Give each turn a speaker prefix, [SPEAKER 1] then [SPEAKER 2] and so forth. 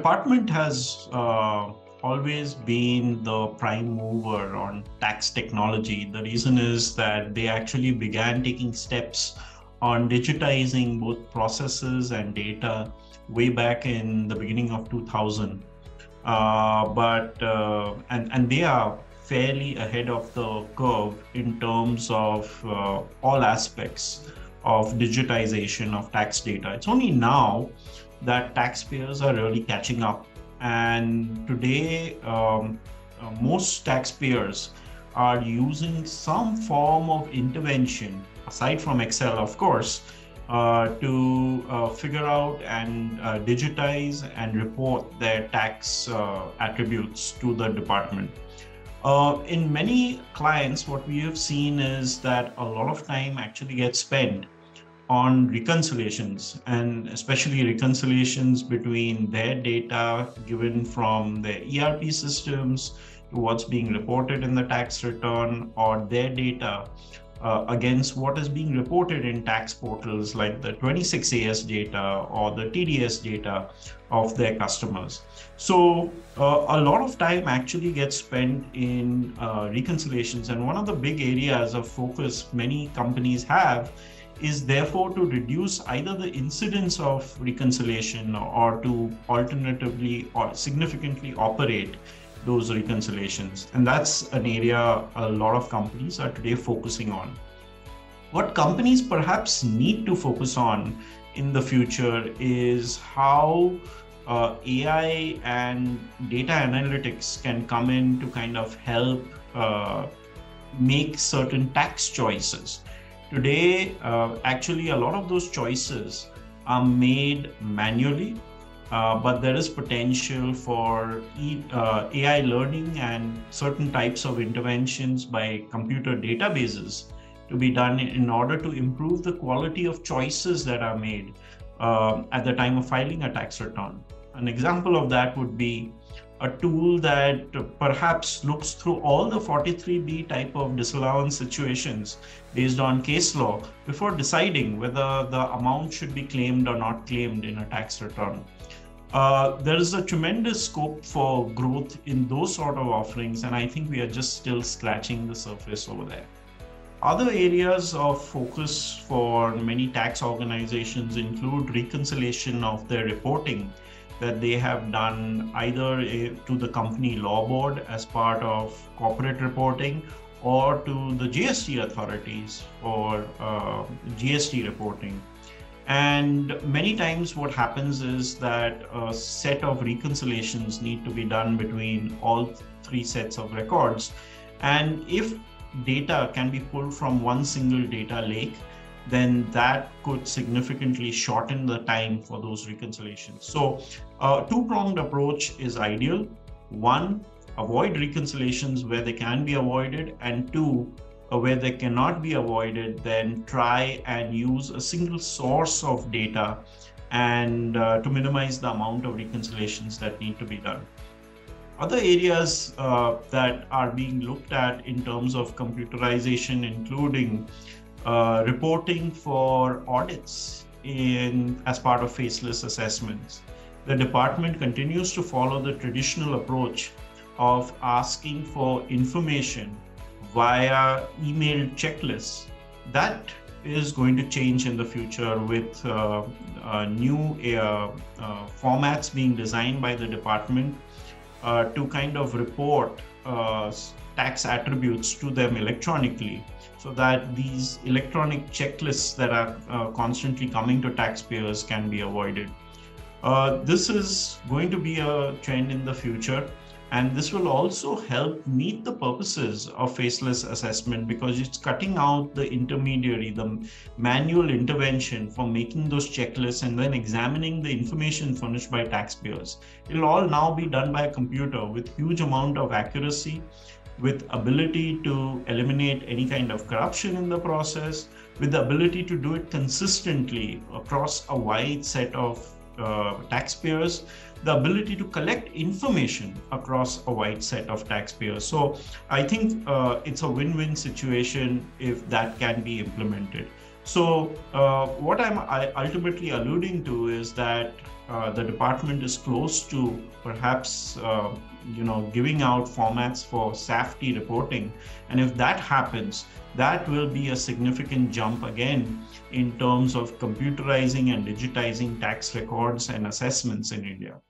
[SPEAKER 1] department has uh, always been the prime mover on tax technology. The reason is that they actually began taking steps on digitizing both processes and data way back in the beginning of 2000. Uh, but uh, and and they are fairly ahead of the curve in terms of uh, all aspects of digitization of tax data. It's only now that taxpayers are really catching up. And today, um, uh, most taxpayers are using some form of intervention, aside from Excel, of course, uh, to uh, figure out and uh, digitize and report their tax uh, attributes to the department. Uh, in many clients, what we have seen is that a lot of time actually gets spent on reconciliations and especially reconciliations between their data given from their ERP systems to what's being reported in the tax return or their data uh, against what is being reported in tax portals like the 26AS data or the TDS data of their customers. So uh, a lot of time actually gets spent in uh, reconciliations and one of the big areas of focus many companies have is therefore to reduce either the incidence of reconciliation or to alternatively or significantly operate those reconciliations. And that's an area a lot of companies are today focusing on. What companies perhaps need to focus on in the future is how uh, AI and data analytics can come in to kind of help uh, make certain tax choices Today, uh, actually, a lot of those choices are made manually, uh, but there is potential for e- uh, AI learning and certain types of interventions by computer databases to be done in order to improve the quality of choices that are made uh, at the time of filing a tax return. An example of that would be a tool that perhaps looks through all the 43B type of disallowance situations based on case law before deciding whether the amount should be claimed or not claimed in a tax return. Uh, there is a tremendous scope for growth in those sort of offerings, and I think we are just still scratching the surface over there. Other areas of focus for many tax organizations include reconciliation of their reporting that they have done either to the company law board as part of corporate reporting or to the GST authorities for uh, GST reporting. And many times, what happens is that a set of reconciliations need to be done between all three sets of records. And if data can be pulled from one single data lake, then that could significantly shorten the time for those reconciliations. So, a uh, two pronged approach is ideal. One, avoid reconciliations where they can be avoided, and two, uh, where they cannot be avoided, then try and use a single source of data and uh, to minimize the amount of reconciliations that need to be done. Other areas uh, that are being looked at in terms of computerization, including uh, reporting for audits in as part of faceless assessments. The department continues to follow the traditional approach of asking for information via email checklists. That is going to change in the future with uh, uh, new uh, uh formats being designed by the department to kind of report tax attributes to them electronically so that these electronic checklists that are uh, constantly coming to taxpayers can be avoided. Uh, this is going to be a trend in the future, and this will also help meet the purposes of faceless assessment because it's cutting out the intermediary, the manual intervention for making those checklists and then examining the information furnished by taxpayers. It'll all now be done by a computer with huge amount of accuracy with ability to eliminate any kind of corruption in the process, with the ability to do it consistently across a wide set of uh, taxpayers, the ability to collect information across a wide set of taxpayers. So I think uh, it's a win-win situation if that can be implemented. So, uh, what I'm ultimately alluding to is that uh, the department is close to perhaps uh, you know giving out formats for SAFT reporting, and if that happens, that will be a significant jump again in terms of computerizing and digitizing tax records and assessments in India.